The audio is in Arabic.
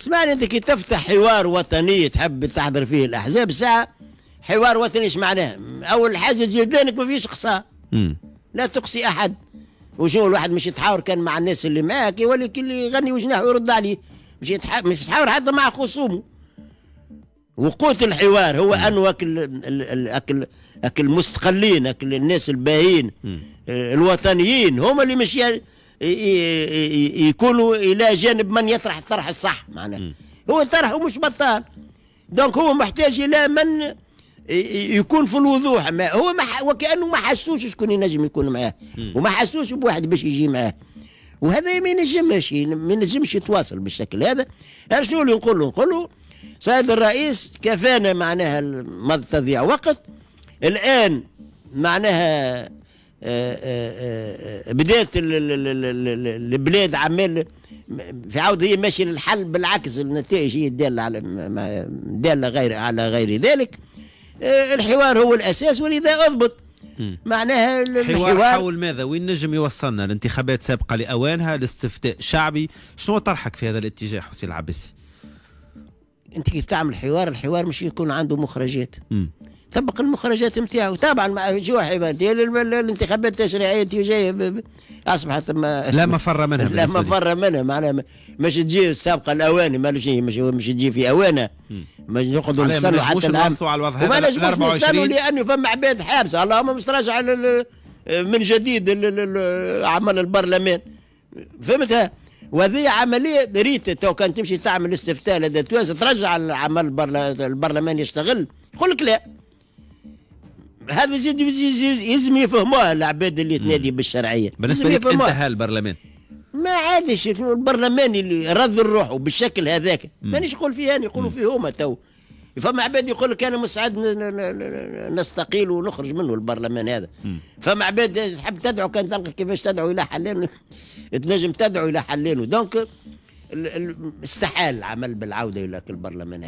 اسمعني انت كي تفتح حوار وطني تحب تحضر فيه الأحزاب ساعة حوار وطني إيش معناه؟ أول حاجة تجي قدامك ما فيش مم. لا تقصي أحد. وشو الواحد مش يتحاور كان مع الناس اللي معاك يولي كل يغني وجناح ويرد عليه. مش يتح... مش يتحاور حتى مع خصومه. وقوت الحوار هو انه اكل اكل أكل المستقلين أكل الناس الباهين آه، الوطنيين هم اللي مش ي... يكونوا إلى جانب من يطرح الطرح الصح معناه هو طرحه مش بطال. دونك هو محتاج إلى من يكون في الوضوح. ما هو ما وكأنه ما حسوش شكون ينجم يكون معاه. وما حسوش بواحد باش يجي معاه. وهذا ما ينجمش ما ينجمش يتواصل بالشكل هذا. شنو اللي نقول له نقول له سيد الرئيس كفانا معناها الم- تضيع وقت الآن معناها بدات ال- ال- ال- ال- ال- البلاد عمال في عودة هي ماشية للحل بالعكس النتائج هي دالة على ما- دالة غير على غير ذلك. آه، الحوار هو الأساس ولذا أضبط. معناها ال- حوار الحوار حول ماذا؟ وين نجم يوصلنا؟ الانتخابات سابقة لأوانها الاستفتاء شعبي. شنو طرحك في هذا الاتجاه حسين العباسي؟ أنت كيف تعمل حوار؟ الحوار مش يكون عنده مخرجات. مم. طبق المخرجات نتاعو طبعا مع شو حيبان الانتخابات التشريعية جاية أصبحت ما لا مفر منها لا. مفر منها معناها ما- مش تجي سابقه الأواني ما شيء مش مش تجي في اوانها مش نقعدوا ما نستنوا حتى العام. وما نجموش نستنوا 24 لأنه فما عباد حابسة. اللهم مش راجع من جديد عمل البرلمان. فهمتها وهذه عملية ريت تو كان تمشي تعمل استفتاء لدى توانسة ترجع العمل البرل- البرلمان يشتغل. يقول لك لا. هذا زيد يلزم يفهموها العباد اللي تنادي بالشرعية. بالنسبة لازم لك. انتهى البرلمان. ما عادش البرلمان اللي رد روحه بالشكل هذاك. مانيش نقول فيه أنا يقولوا فيه هما تو. فما عباد يقول لك أنا مستعد نستقيل ونخرج منه البرلمان هذا. فما عباد تحب تدعو كان تلقى كيفاش تدعو إلى حلين. تنجم تدعو إلى حلين. donc ال- ال- استحال العمل بالعودة إلى البرلمان هكذا